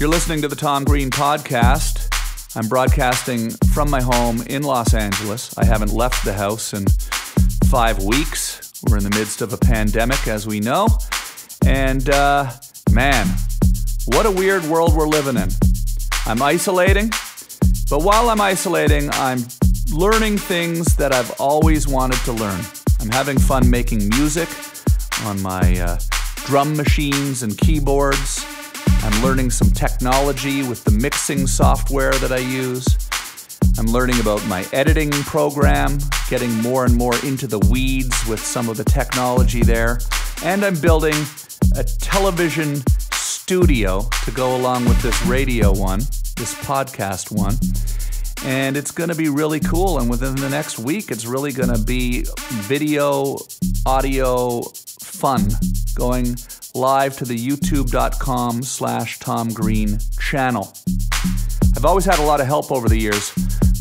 You're listening to the Tom Green Podcast. I'm broadcasting from my home in Los Angeles. I haven't left the house in five weeks. We're in the midst of a pandemic, as we know. And uh, man, what a weird world we're living in. I'm isolating, but while I'm isolating, I'm learning things that I've always wanted to learn. I'm having fun making music on my uh, drum machines and keyboards. I'm learning some technology with the mixing software that I use. I'm learning about my editing program, getting more and more into the weeds with some of the technology there. And I'm building a television studio to go along with this radio one, this podcast one. And it's going to be really cool. And within the next week, it's really going to be video, audio fun going live to the youtube.com slash Tom Green channel. I've always had a lot of help over the years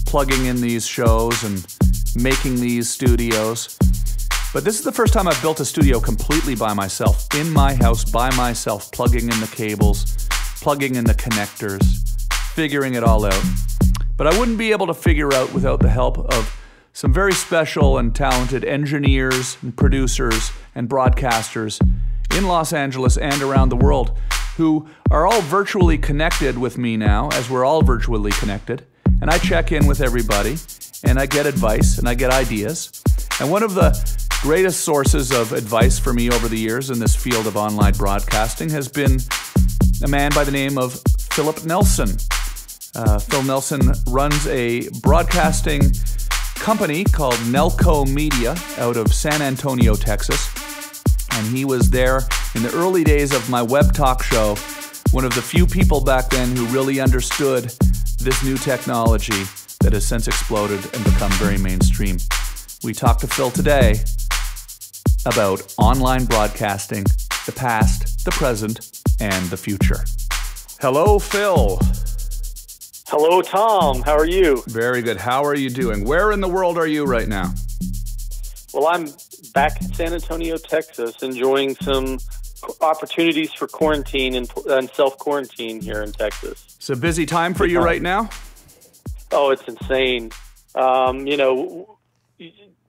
plugging in these shows and making these studios. But this is the first time I've built a studio completely by myself, in my house, by myself, plugging in the cables, plugging in the connectors, figuring it all out. But I wouldn't be able to figure out without the help of some very special and talented engineers and producers and broadcasters in Los Angeles and around the world who are all virtually connected with me now, as we're all virtually connected. And I check in with everybody and I get advice and I get ideas. And one of the greatest sources of advice for me over the years in this field of online broadcasting has been a man by the name of Philip Nelson. Uh, Phil Nelson runs a broadcasting company called Nelco Media out of San Antonio, Texas and he was there in the early days of my web talk show, one of the few people back then who really understood this new technology that has since exploded and become very mainstream. We talked to Phil today about online broadcasting, the past, the present, and the future. Hello, Phil. Hello, Tom. How are you? Very good. How are you doing? Where in the world are you right now? Well, I'm back in San Antonio, Texas, enjoying some opportunities for quarantine and, and self quarantine here in Texas. It's a busy time for you right now. Oh, it's insane. Um, you know,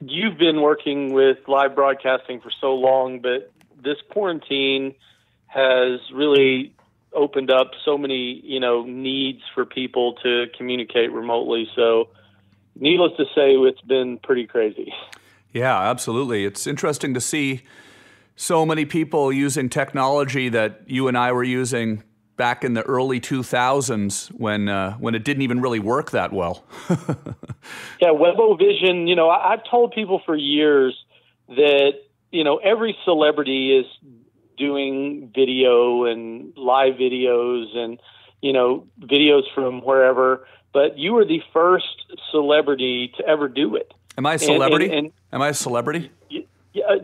you've been working with live broadcasting for so long, but this quarantine has really opened up so many, you know, needs for people to communicate remotely. So, needless to say, it's been pretty crazy. Yeah, absolutely. It's interesting to see so many people using technology that you and I were using back in the early 2000s when uh, when it didn't even really work that well. yeah, WebOvision, you know, I, I've told people for years that, you know, every celebrity is doing video and live videos and, you know, videos from wherever, but you were the first celebrity to ever do it. Am I a celebrity? And, and, and Am I a celebrity? Yeah, uh,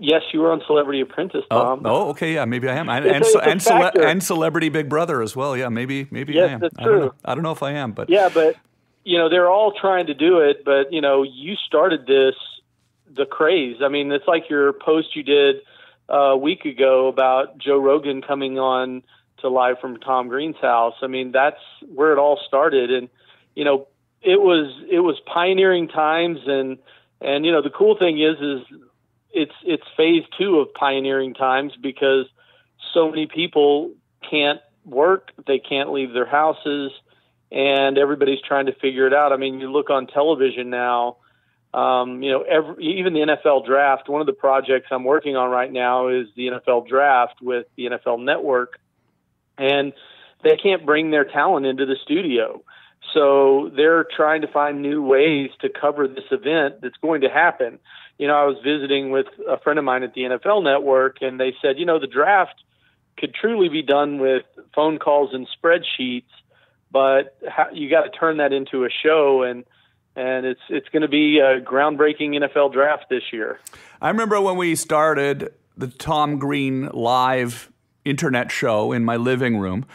yes, you were on Celebrity Apprentice, oh, Tom. Oh, oh okay, yeah, maybe I am, and and, and, cele- and, Celebrity Big Brother as well. Yeah, maybe maybe yes, I am. That's I true. Don't know. I don't know if I am, but yeah, but you know they're all trying to do it, but you know you started this the craze. I mean, it's like your post you did uh, a week ago about Joe Rogan coming on to live from Tom Green's house. I mean, that's where it all started, and you know it was it was pioneering times and and you know the cool thing is is it's it's phase two of pioneering times because so many people can't work, they can't leave their houses, and everybody's trying to figure it out. I mean, you look on television now. Um, you know, every, even the NFL draft. One of the projects I'm working on right now is the NFL draft with the NFL Network, and they can't bring their talent into the studio. So they're trying to find new ways to cover this event that's going to happen. You know, I was visiting with a friend of mine at the NFL network and they said, you know, the draft could truly be done with phone calls and spreadsheets, but how, you got to turn that into a show and and it's it's going to be a groundbreaking NFL draft this year. I remember when we started the Tom Green live internet show in my living room.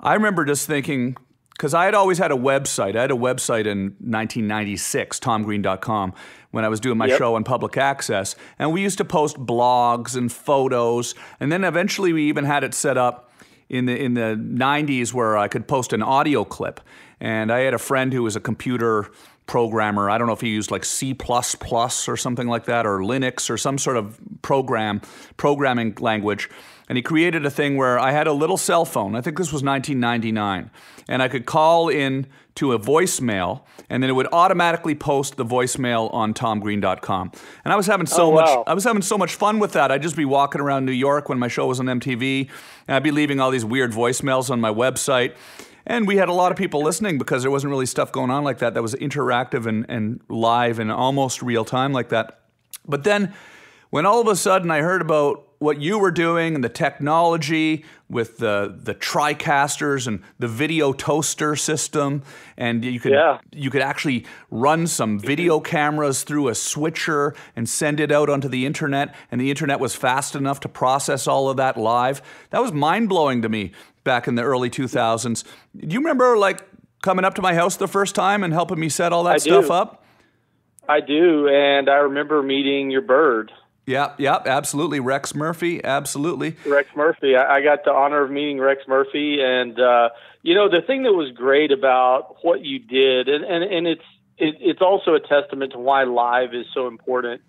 I remember just thinking, because I had always had a website. I had a website in 1996, tomgreen.com, when I was doing my yep. show on public access. And we used to post blogs and photos. And then eventually we even had it set up in the in the 90s where I could post an audio clip. And I had a friend who was a computer programmer. I don't know if he used like C++ or something like that or Linux or some sort of program programming language. And he created a thing where I had a little cell phone. I think this was 1999. And I could call in to a voicemail and then it would automatically post the voicemail on tomgreen.com. And I was having so Oh, much I was having so much fun with that. I'd just be walking around New York when my show was on MTV and I'd be leaving all these weird voicemails on my website. And we had a lot of people listening because there wasn't really stuff going on like that that was interactive and, and live and almost real time like that. But then when all of a sudden I heard about what you were doing and the technology with the the TriCasters and the video toaster system, and you could Yeah. you could actually run some video cameras through a switcher and send it out onto the internet, and the internet was fast enough to process all of that live. That was mind blowing to me back in the early 2000s. Do you remember like coming up to my house the first time and helping me set all that I stuff do. up? I do, and I remember meeting your bird, Yep, yep, absolutely. Rex Murphy, absolutely. Rex Murphy. I, I got the honor of meeting Rex Murphy, and uh, you know the thing that was great about what you did, and and, and it's it, it's also a testament to why live is so important.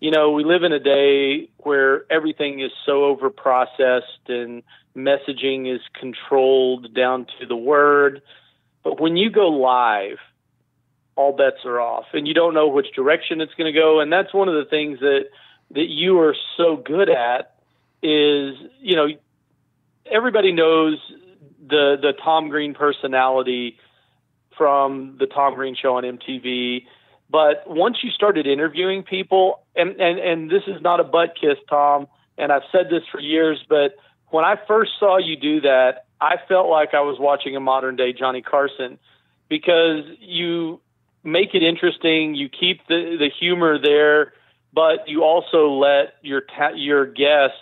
You know, we live in a day where everything is so over processed and messaging is controlled down to the word. But when you go live, all bets are off, and you don't know which direction it's going to go. And that's one of the things that that you are so good at is you know everybody knows the the Tom Green personality from the Tom Green show on MTV. But once you started interviewing people, and, and, and this is not a butt kiss, Tom, and I've said this for years, but when I first saw you do that, I felt like I was watching a modern day Johnny Carson because you make it interesting, you keep the, the humor there, but you also let your ta- your guests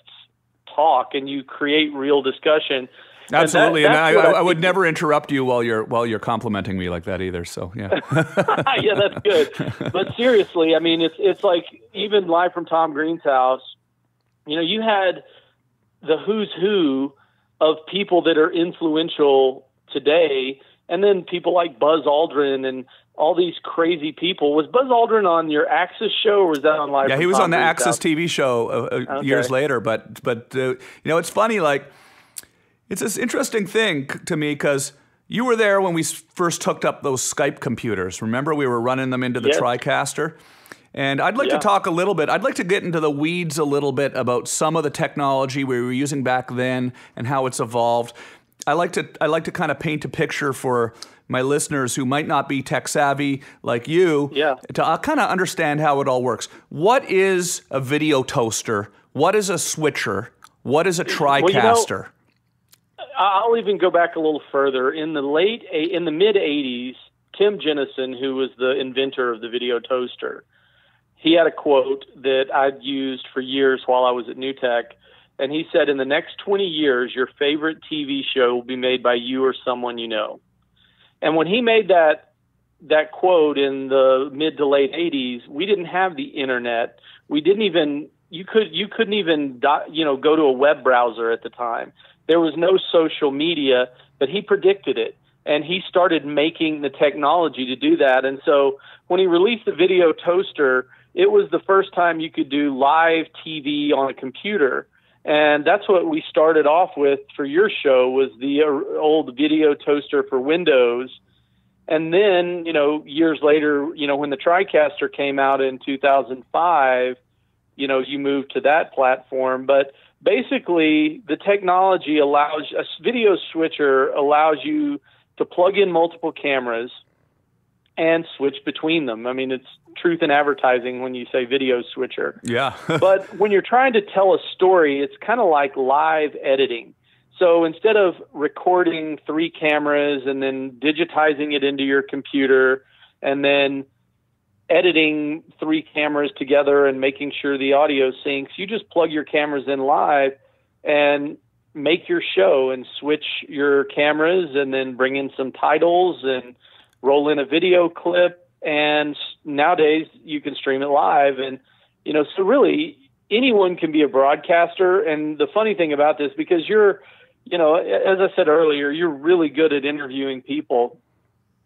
talk and you create real discussion. Absolutely, and, that's I, I, I would never interrupt you while you're while you're complimenting me like that either. So yeah, yeah, that's good. But seriously, I mean, it's it's like even live from Tom Green's house. You know, you had the who's who of people that are influential today, and then people like Buzz Aldrin and all these crazy people. Was Buzz Aldrin on your AXS show, or was that on live? yeah, he was on the AXS? TV show uh, uh, years later. But but uh, you know, it's funny. Like it's this interesting thing to me because. You were there when we first hooked up those Skype computers. Remember, we were running them into the Yes. TriCaster? And I'd like Yeah. to talk a little bit. I'd like to get into the weeds a little bit about some of the technology we were using back then and how it's evolved. I like to I like to kind of paint a picture for my listeners who might not be tech savvy like you Yeah. to uh, kind of understand how it all works. What is a video toaster? What is a switcher? What is a you know- TriCaster? I'll even go back a little further. In the late, in the mid '80s, Tim Jenison, who was the inventor of the video toaster, he had a quote that I'd used for years while I was at NewTek, and he said, "In the next 20 years, your favorite TV show will be made by you or someone you know." And when he made that that quote in the mid to late 80s, we didn't have the internet. We didn't even you could you couldn't even you know go to a web browser at the time. There was no social media, but he predicted it and he started making the technology to do that. And so when he released the video toaster, it was the first time you could do live TV on a computer. And that's what we started off with for your show was the uh, old video toaster for Windows. And then, you know, years later, you know, when the TriCaster came out in 2005, you know, you moved to that platform. But basically, the technology allows a video switcher allows you to plug in multiple cameras and switch between them. I mean, it's truth in advertising when you say video switcher Yeah. but when you're trying to tell a story, it's kind of like live editing. So instead of recording three cameras and then digitizing it into your computer and then editing three cameras together and making sure the audio syncs, you just plug your cameras in live and make your show and switch your cameras and then bring in some titles and roll in a video clip and nowadays you can stream it live and you know so really anyone can be a broadcaster and the funny thing about this because you're you know, as I said earlier, you're really good at interviewing people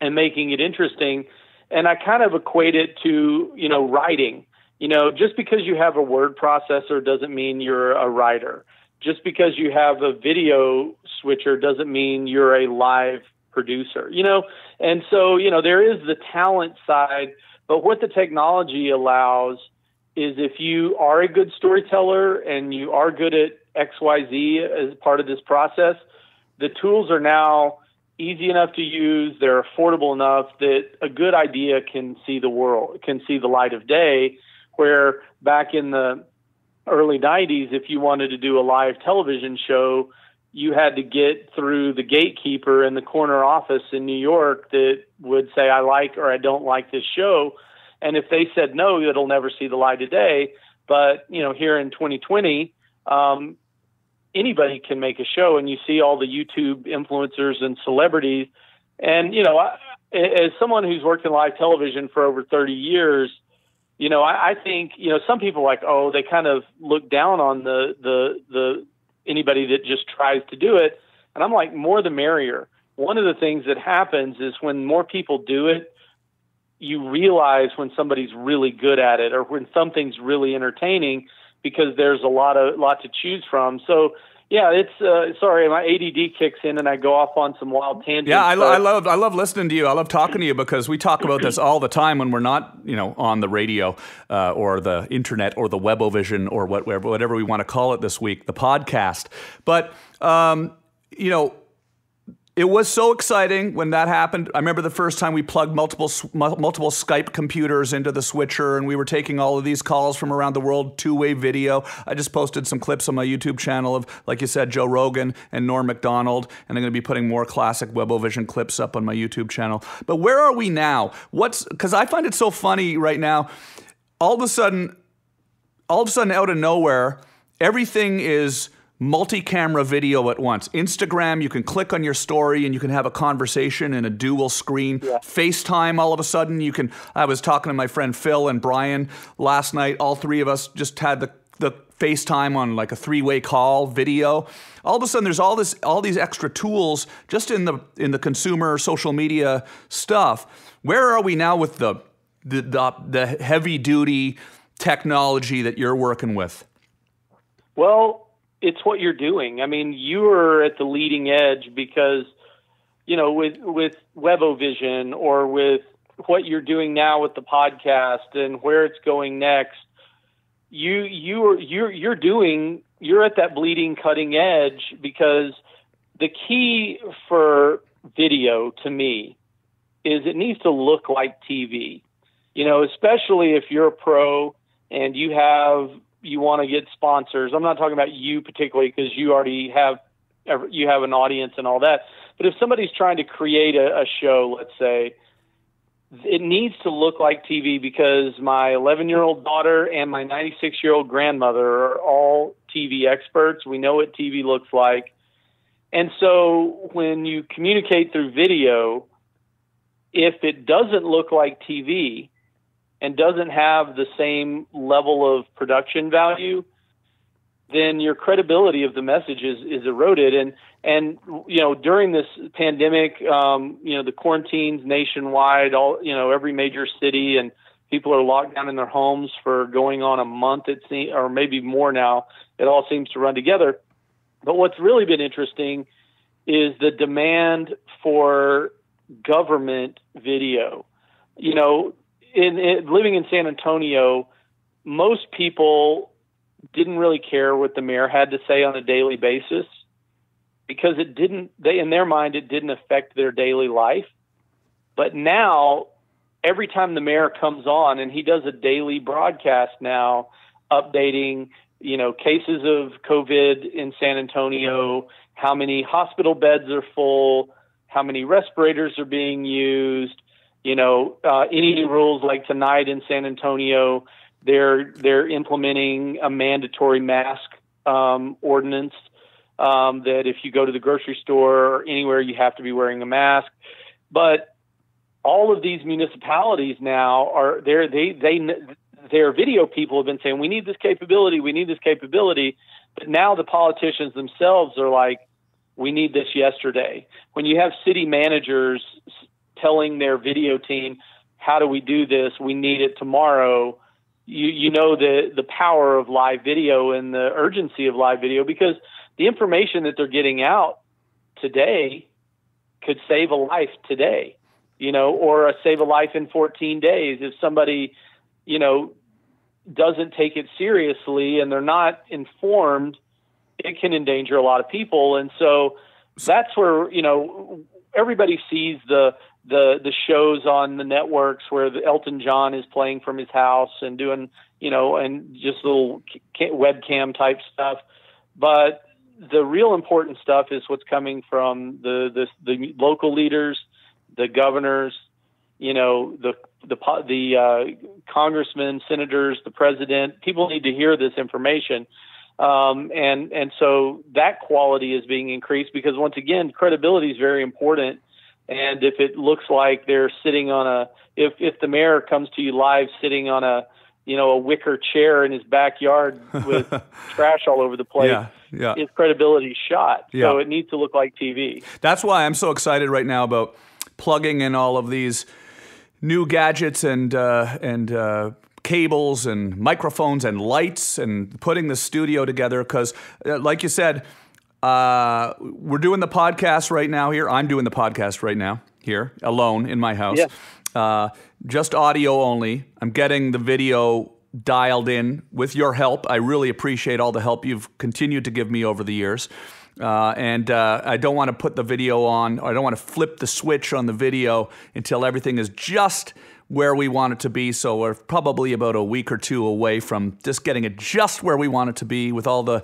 and making it interesting. And I kind of equate it to, you know, writing. You know, just because you have a word processor doesn't mean you're a writer. Just because you have a video switcher doesn't mean you're a live producer, you know? And so, you know, there is the talent side, but what the technology allows is if you are a good storyteller and you are good at XYZ as part of this process, the tools are now easy enough to use, they're affordable enough that a good idea can see the world, can see the light of day. Where back in the early 90s, if you wanted to do a live television show, you had to get through the gatekeeper in the corner office in New York that would say, I like or I don't like this show. And if they said no, it'll never see the light of day. But, you know, here in 2020, um, anybody can make a show, and you see all the YouTube influencers and celebrities. And, you know, I, as someone who's worked in live television for over 30 years, you know, I, I think, you know, some people like, oh, they kind of look down on the, the, the, anybody that just tries to do it. And I'm like, more the merrier. One of the things that happens is when more people do it, you realize when somebody's really good at it or when something's really entertaining because there's a lot of lot to choose from. So yeah, it's uh, sorry, my ADD kicks in and I go off on some wild tangents. Yeah, I, I, love I love listening to you. I love talking to you because we talk about this all the time when we're not, you know, on the radio uh, or the internet or the webovision or whatever whatever we want to call it this week, the podcast. But um, you know, it was so exciting when that happened. I remember the first time we plugged multiple multiple Skype computers into the switcher, and we were taking all of these calls from around the world, two way video. I just posted some clips on my YouTube channel of, like you said, Joe Rogan and Norm Macdonald, and I'm going to be putting more classic Webovision clips up on my YouTube channel. But where are we now? What's because I find it so funny right now. All of a sudden, all of a sudden, out of nowhere, everything is multi-camera video at once. Instagram, you can click on your story and you can have a conversation in a dual screen. Yeah. FaceTime, all of a sudden, you can. I was talking to my friend Phil and Brian last night. All three of us just had the the FaceTime on like a three-way call video. All of a sudden, there's all this, all these extra tools just in the in the consumer social media stuff. Where are we now with the the, the, the heavy duty technology that you're working with? Well, it's what you're doing. I mean, you are at the leading edge because, you know, with with Webovision or with what you're doing now with the podcast and where it's going next, you you are you're you're doing you're at that bleeding cutting edge because the key for video to me is it needs to look like TV. You know, especially if you're a pro and you have you want to get sponsors. I'm not talking about you particularly because you already have you have an audience and all that. But if somebody's trying to create a, a show, let's say, it needs to look like TV because my 11 year old daughter and my 96 year old grandmother are all TV experts. We know what TV looks like. And so when you communicate through video, if it doesn't look like TV, and doesn't have the same level of production value, then your credibility of the message is, is eroded. And and you know during this pandemic, um, you know the quarantines nationwide, all you know every major city, and people are locked down in their homes for going on a month. It seems, or maybe more now. It all seems to run together. But what's really been interesting is the demand for government video. You know, in, in living in San Antonio, most people didn't really care what the mayor had to say on a daily basis because it didn't they in their mind it didn't affect their daily life. But now every time the mayor comes on and he does a daily broadcast now updating you know cases of covid in San Antonio how many hospital beds are full how many respirators are being used you know, uh, any rules like tonight in San Antonio, they're they're implementing a mandatory mask um, ordinance um, that if you go to the grocery store or anywhere, you have to be wearing a mask. But all of these municipalities now are there. They they their video people have been saying we need this capability, we need this capability. But now the politicians themselves are like, we need this yesterday. When you have city managers telling their video team, how do we do this? We need it tomorrow. You, you know the, the power of live video and the urgency of live video because the information that they're getting out today could save a life today, you know, or a save a life in 14 days. If somebody, you know, doesn't take it seriously and they're not informed, it can endanger a lot of people. And so that's where, you know, everybody sees the, the, the shows on the networks where the Elton John is playing from his house and doing, you know, and just little webcam type stuff. But the real important stuff is what's coming from the, the, the local leaders, the governors, you know, the the the uh, congressmen, senators, the president. People need to hear this information, um, and and so that quality is being increased because once again, credibility is very important. And if it looks like they're sitting on a, if if the mayor comes to you live sitting on a, you know, a wicker chair in his backyard with trash all over the place, yeah, yeah. his credibility shot. Yeah. So it needs to look like TV. That's why I'm so excited right now about plugging in all of these new gadgets and uh, and uh, cables and microphones and lights and putting the studio together because, uh, like you said, uh, we're doing the podcast right now here. I'm doing the podcast right now here alone in my house. Yeah. Uh, just audio only. I'm getting the video dialed in with your help. I really appreciate all the help you've continued to give me over the years. Uh, and uh, I don't want to put the video on, I don't want to flip the switch on the video until everything is just where we want it to be. So we're probably about a week or two away from just getting it just where we want it to be with all the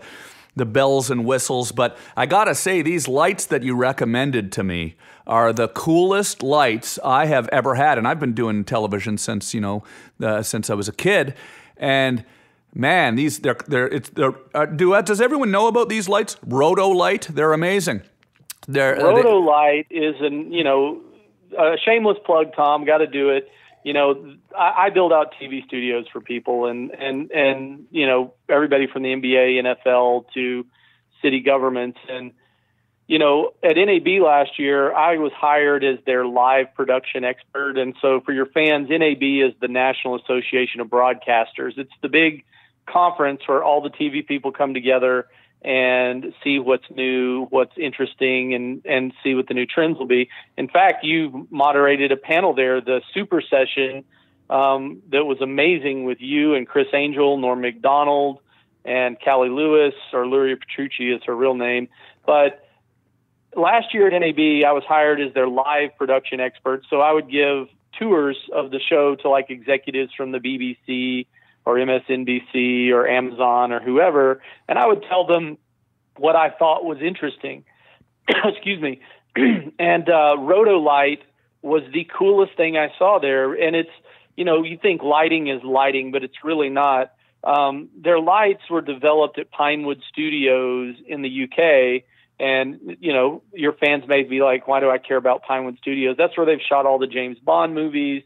the bells and whistles. But I gotta say, these lights that you recommended to me are the coolest lights I have ever had, and I've been doing television since you know uh, since I was a kid, and man, these they're they're it's they're uh, do uh, does everyone know about these lights? Rotolight, they're amazing. They're uh, Roto Light is an you know a shameless plug. Tom, got to do it. You know, I, I build out TV studios for people, and and and you know everybody from the NBA, NFL to city governments, and you know at NAB last year I was hired as their live production expert, and so for your fans, NAB is the National Association of Broadcasters. It's the big conference where all the TV people come together and see what's new, what's interesting, and and see what the new trends will be. In fact, you moderated a panel there, the Super Session, um, that was amazing with you and Criss Angel, Norm Macdonald, and Cali Lewis, or Luria Petrucci is her real name. But last year at NAB, I was hired as their live production expert, so I would give tours of the show to like executives from the BBC or MSNBC or Amazon or whoever, and I would tell them what I thought was interesting. Excuse me. and uh, Rotolight was the coolest thing I saw there, and it's you know you think lighting is lighting, but it's really not. Um, their lights were developed at Pinewood Studios in the UK, and you know your fans may be like, "Why do I care about Pinewood Studios?" That's where they've shot all the James Bond movies.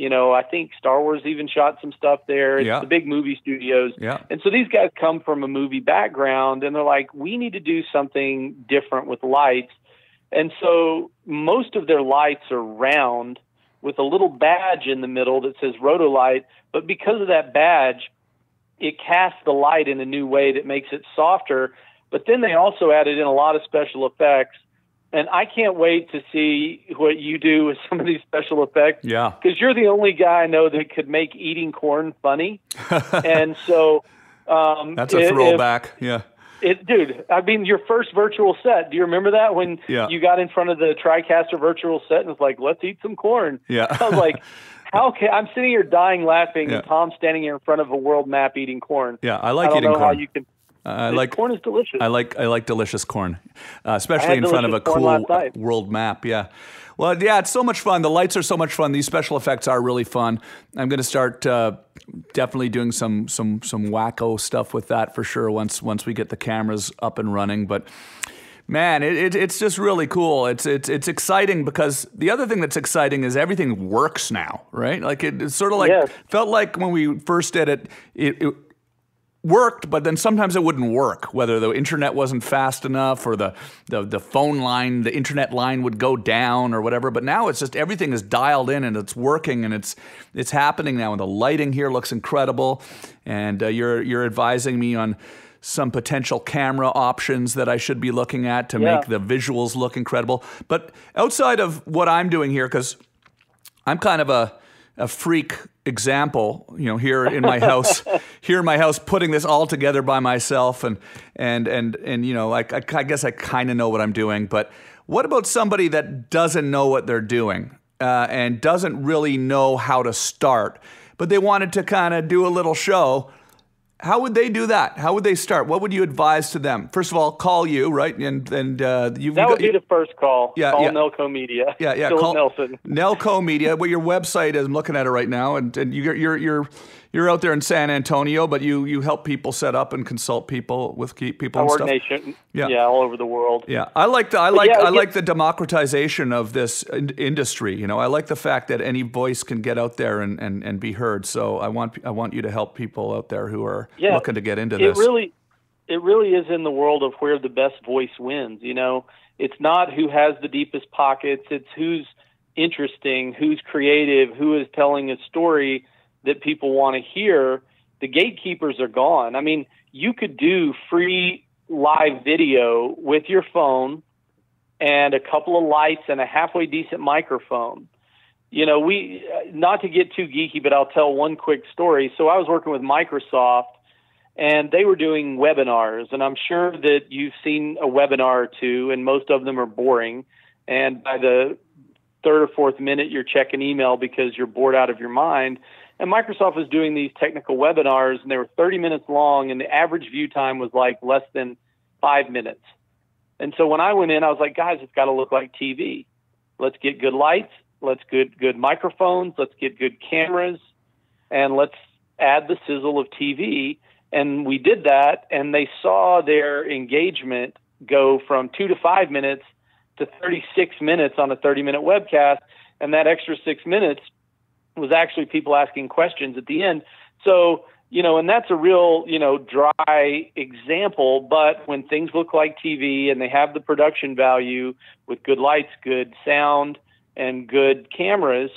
You know, I think Star Wars even shot some stuff there. It's Yeah. the big movie studios. Yeah. And so these guys come from a movie background and they're like, we need to do something different with lights. And so most of their lights are round with a little badge in the middle that says Rotolight. But because of that badge, it casts the light in a new way that makes it softer. But then they also added in a lot of special effects. And I can't wait to see what you do with some of these special effects Yeah. because you're the only guy I know that could make eating corn funny. and so um, That's a if- throwback. yeah. it, dude, I mean, your first virtual set. Do you remember that when Yeah. you got in front of the TriCaster virtual set and was like, "Let's eat some corn"? Yeah. I was like, "How can I'm sitting here dying laughing, Yeah. and Tom's standing here in front of a world map eating corn." Yeah, I like I don't eating know how corn. you can. I like corn is delicious. I like I like delicious corn, uh, especially in front of a cool world map. Yeah. Well, yeah, it's so much fun. The lights are so much fun. These special effects are really fun. I'm going to start uh, definitely doing some some some wacko stuff with that for sure once once we get the cameras up and running. But man, it, it, it's just really cool. It's it's it's exciting because the other thing that's exciting is everything works now, right? Like it, it's sort of like Yes. felt like when we first did it, it, it worked, but then sometimes it wouldn't work, whether the internet wasn't fast enough or the, the, the phone line, the internet line would go down or whatever. But now it's just everything is dialed in and it's working and it's it's happening now. And the lighting here looks incredible. And uh, you're you're advising me on some potential camera options that I should be looking at to Yeah. make the visuals look incredible. But outside of what I'm doing here, because I'm kind of a a freak example, you know, here in my house, here in my house, putting this all together by myself, and and and and you know, I, I, I guess I kind of know what I'm doing. But what about somebody that doesn't know what they're doing uh, and doesn't really know how to start, but they wanted to kind of do a little show? How would they do that? How would they start? What would you advise to them? First of all, call you, right? And and uh, you've That got, would be the first call. Yeah, call yeah. Nelco Media. yeah, yeah. Philip call- Nelson. Nelco Media. Well, your website is. I'm looking at it right now, and, and you're you're you're you're out there in San Antonio, but you you help people set up and consult people with people and stuff. Coordination. Yeah. Yeah. all over the world. Yeah, I like the I like yeah, I like the democratization of this in- industry. You know, I like the fact that any voice can get out there and, and, and be heard. So I want I want you to help people out there who are Yeah. looking to get into it this. really it really is in the world of where the best voice wins you know it's not who has the deepest pockets it's who's interesting who's creative who is telling a story that people want to hear the gatekeepers are gone i mean you could do free live video with your phone and a couple of lights and a halfway decent microphone you know, we not to get too geeky, but I'll tell one quick story. So I was working with Microsoft, and they were doing webinars, and I'm sure that you've seen a webinar or two, and most of them are boring. And by the third or fourth minute, you're checking email because you're bored out of your mind. And Microsoft was doing these technical webinars, and they were 30 minutes long, and the average view time was like less than five minutes. And so when I went in, I was like, guys, it's got to look like TV. Let's get good lights. Let's get good microphones. Let's get good cameras, and let's add the sizzle of TV. And we did that, and they saw their engagement go from two to five minutes to 36 minutes on a 30 minute webcast. And that extra six minutes was actually people asking questions at the end. So, you know, and that's a real, you know, dry example, but when things look like TV and they have the production value with good lights, good sound, and good cameras,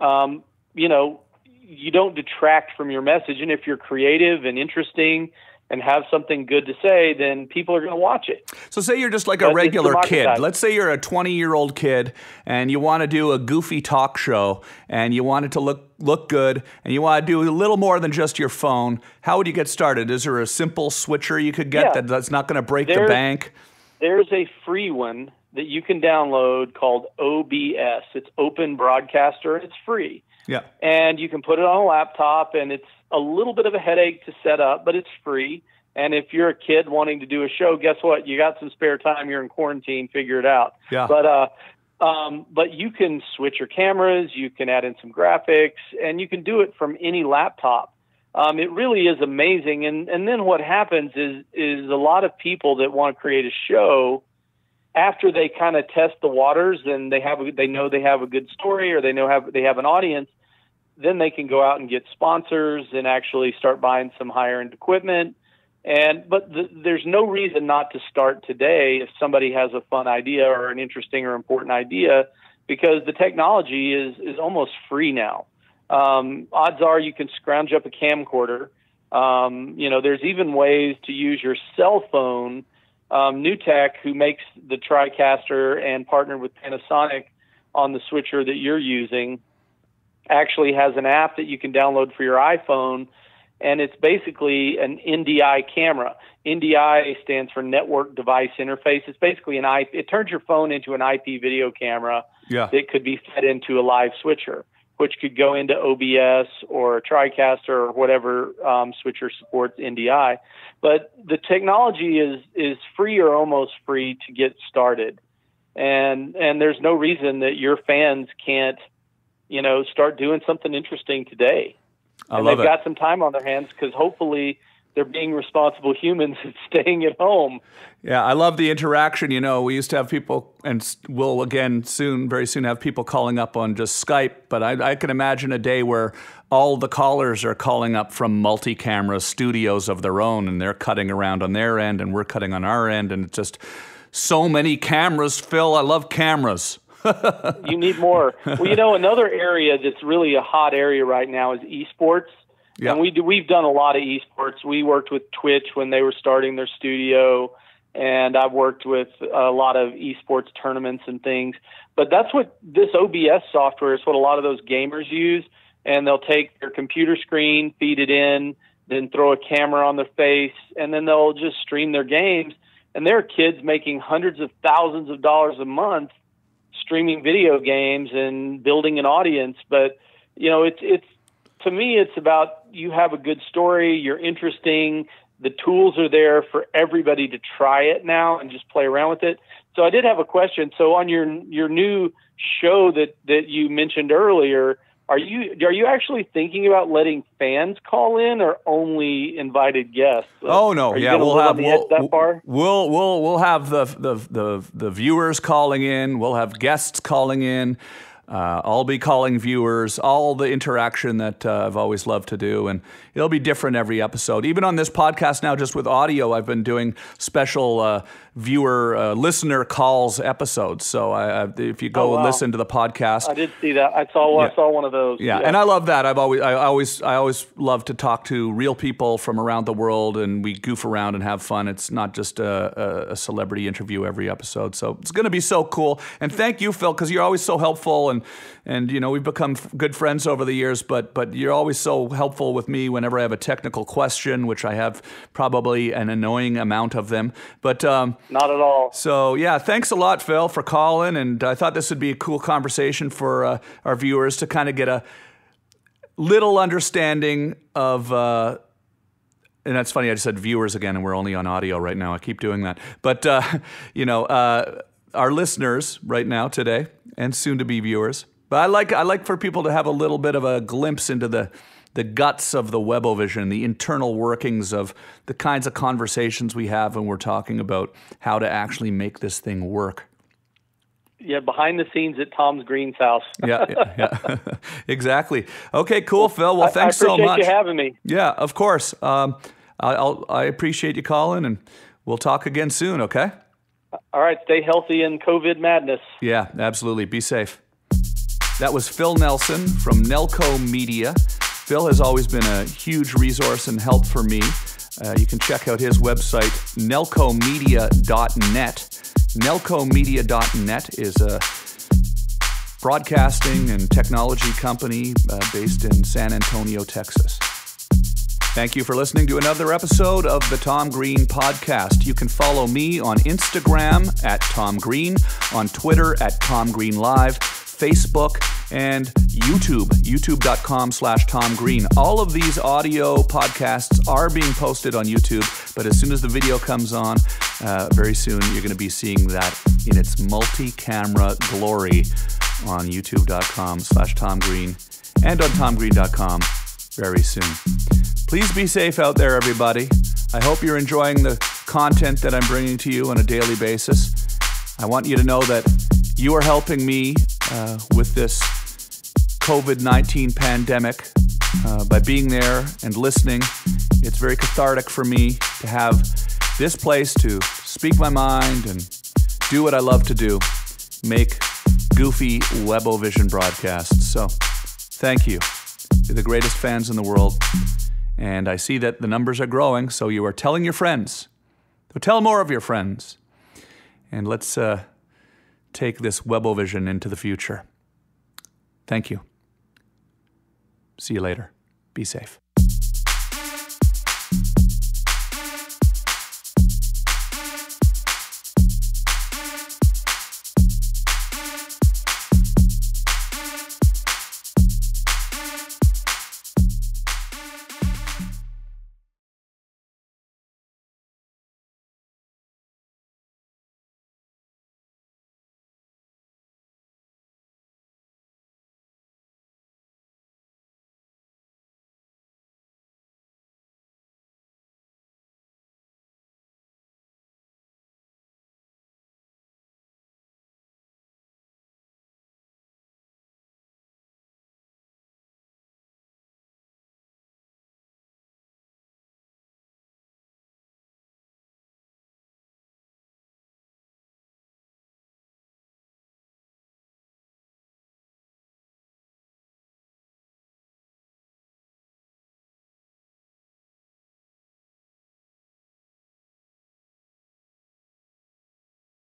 um, you know, you don't detract from your message. And if you're creative and interesting and have something good to say, then people are going to watch it. So say you're just like a regular kid. Let's say you're a 20 year old kid and you want to do a goofy talk show and you want it to look look good and you want to do a little more than just your phone. How would you get started? Is there a simple switcher you could get Yeah. that, that's not going to break the bank? There's a free one that you can download called OBS. It's Open Broadcaster and it's free. Yeah. and you can put it on a laptop and it's a little bit of a headache to set up but it's free. And if you're a kid wanting to do a show guess what? You got some spare time. You're in quarantine. Figure it out. Yeah. but uh um but you can switch your cameras. You can add in some graphics and you can do it from any laptop. Um, it really is amazing. And and then what happens is is a lot of people that want to create a show after they kind of test the waters and they have a, they know they have a good story or they know have they have an audience, then they can go out and get sponsors and actually start buying some higher end equipment. And but the, there's no reason not to start today if somebody has a fun idea or an interesting or important idea because the technology is is almost free now. Um, odds are you can scrounge up a camcorder. Um, you know, there's even ways to use your cell phone um, NewTek, who makes the TriCaster and partnered with Panasonic on the switcher that you're using, actually has an app that you can download for your iPhone, and it's basically an NDI camera. NDI stands for Network Device Interface. It's basically an IP. It turns your phone into an IP video camera Yeah. that could be fed into a live switcher, which could go into OBS or TriCaster or whatever um, switcher supports NDI. But the technology is is free or almost free to get started, and and there's no reason that your fans can't, you know, start doing something interesting today. I and love they've it. got some time on their hands because hopefully they're being responsible humans and staying at home. Yeah, I love the interaction. You know, we used to have people, and we'll again soon, very soon, have people calling up on just Skype. But I, I can imagine a day where all the callers are calling up from multi-camera studios of their own, and they're cutting around on their end, and we're cutting on our end, and it's just so many cameras. Phil, I love cameras. you need more. Well, you know, another area that's really a hot area right now is esports. Yeah. And we do, we've done a lot of esports. We worked with Twitch when they were starting their studio and I've worked with a lot of esports tournaments and things. But that's what this OBS software is what a lot of those gamers use. And they'll take their computer screen, feed it in, then throw a camera on their face, and then they'll just stream their games. And there are kids making hundreds of thousands of dollars a month streaming video games and building an audience. But you know, it's it's to me, it's about you have a good story, you're interesting, the tools are there for everybody to try it now and just play around with it. So I did have a question. So on your your new show that that you mentioned earlier, are you are you actually thinking about letting fans call in or only invited guests? Oh no, yeah, we'll have we'll, that far? we'll we'll we'll have the, the the the viewers calling in. We'll have guests calling in. Uh, I'll be calling viewers, all the interaction that uh, I've always loved to do, and it'll be different every episode. Even on this podcast now, just with audio, I've been doing special uh, viewer uh, listener calls episodes. So I, if you go oh, wow. listen to the podcast, I did see that. I saw yeah. I saw one of those. Yeah. yeah. and I love that. I've always I always I always love to talk to real people from around the world, and we goof around and have fun. It's not just a, a celebrity interview every episode. So it's going to be so cool. And thank you, Phil, because you're always so helpful and and you know we've become good friends over the years. But but you're always so helpful with me whenever I have a technical question, which I have probably an annoying amount of them. But um, not at all. So, yeah, thanks a lot, Phil, for calling. And I thought this would be a cool conversation for uh, our viewers to kind of get a little understanding of. Uh, and that's funny. I just said viewers again, and we're only on audio right now. I keep doing that. But, uh, you know, uh, our listeners right now today, and soon to be viewers. But I like, I like for people to have a little bit of a glimpse into the the guts of the Webovision, the internal workings of the kinds of conversations we have when we're talking about how to actually make this thing work. Yeah, behind the scenes at Tom's Green's house. yeah, yeah, yeah. exactly. Okay, cool, Phil. Well, thanks so much. you having me. Yeah, of course. Um, I'll, I appreciate you calling, and we'll talk again soon. Okay. All right. Stay healthy in COVID madness. Yeah, absolutely. Be safe. That was Phil Nelson from Nelco Media. Phil has always been a huge resource and help for me. Uh, you can check out his website, nelcomedia.net. Nelcomedia.net is a broadcasting and technology company uh, based in San Antonio, Texas. Thank you for listening to another episode of the Tom Green Podcast. You can follow me on Instagram at Tom Green, on Twitter at Tom Green Live, Facebook, and YouTube, youtube.com slash Tom Green. All of these audio podcasts are being posted on YouTube, but as soon as the video comes on, uh, very soon you're going to be seeing that in its multi-camera glory on youtube.com slash Tom Green and on tomgreen.com very soon. Please be safe out there, everybody. I hope you're enjoying the content that I'm bringing to you on a daily basis. I want you to know that you are helping me uh, with this COVID 19 pandemic uh, by being there and listening. It's very cathartic for me to have this place to speak my mind and do what I love to do make goofy Webovision broadcasts. So, thank you. You're the greatest fans in the world. And I see that the numbers are growing, so you are telling your friends. So tell more of your friends. And let's uh, take this Webovision into the future. Thank you. See you later. Be safe.